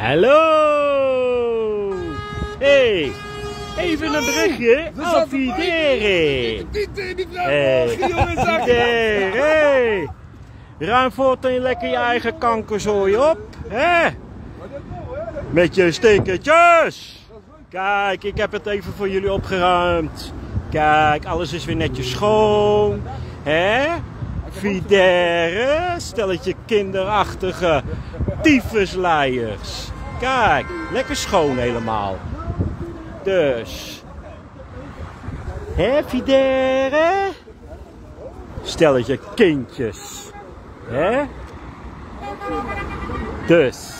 Hallo! Hey, even een berichtje. Affideren! Hey! Hey! Ruim voortaan lekker je eigen kankerzooi op, hè? Met je stekertjes! Kijk, ik heb het even voor jullie opgeruimd. Kijk, alles is weer netjes schoon. Hè? Videre, stelletje kinderachtige tyfusleiers. Kijk, lekker schoon helemaal. Dus. Hè, Videre? Stelletje kindjes. Hè? Dus.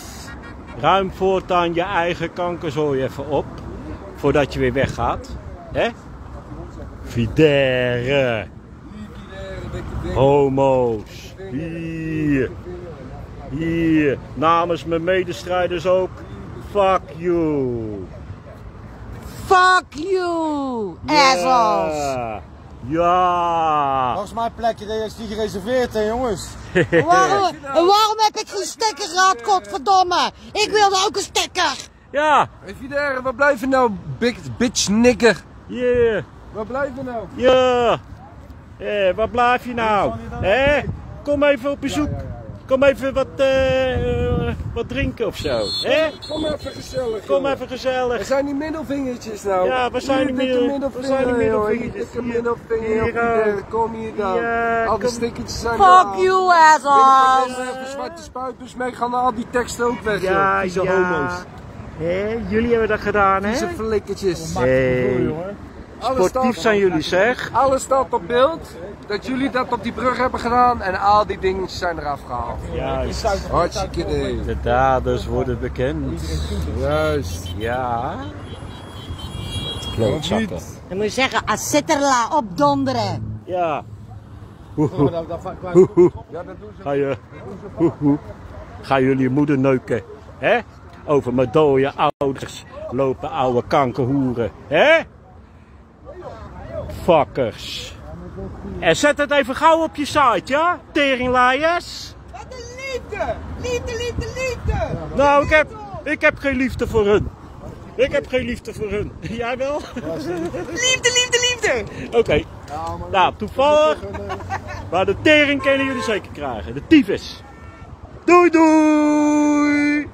Ruim voortaan je eigen kankerzooi even op. Voordat je weer weggaat. Hè? Videre. Homo's. Hier. Hier. Namens mijn medestrijders ook. Fuck you. Fuck you, assholes. Ja. Ja. Dat is mijn plekje, die is die gereserveerd, hè jongens. Waarom, en waarom heb ik geen stekker gehad, godverdomme? Ik wilde ook een stekker. Ja. Even daar, waar blijven nou, big, bitch nigger? Yeah. Waar blijven nou? Ja. Hé, waar blijf je nou? Hé? Kom even op bezoek. Kom even wat, eh, eh, wat drinken of zo. Hè? Kom even gezellig. Kom jongen. even gezellig. Er zijn die middelvingertjes nou. Ja, waar zijn die Hier, dikke middel- waar zijn die middelvingertjes? Hier, dikke Hier. middelvinger. Hier, Hier, hier, Kom hier dan. Ja, al die stickertjes zijn Fuck you, assholes. we even zwarte spuiters mee, gaan al die teksten ook weg, Ja, joh. Vieze ja. homo's. Hé, jullie hebben dat gedaan, hè? Vieze flikkertjes. Hey. Alles Sportief staat- zijn jullie, zeg. Alles staat op beeld. Dat jullie dat op die brug hebben gedaan en al die dingen zijn eraf gehaald. Juist. Hartstikke idee. De daders worden bekend. Juist. Ja. Klootzakken. Dan moet je zeggen, Assetterla opdonderen. Ja. Hoe, hoe. Hoe, hoe. Ga je. Ga jullie moeder neuken, hè? Over mijn dode ouders lopen oude kankerhoeren, hè? Fuckers. En zet het even gauw op je site, ja? Teringlaaiers. Wat een liefde! Liefde, liefde, liefde! Nou, ik heb, ik heb geen liefde voor hun. Ik heb geen liefde voor hun. Jij wel? Liefde, liefde, liefde! Oké. Nou, toevallig. Maar de tering kunnen jullie zeker krijgen. De tyfus. Doei doei!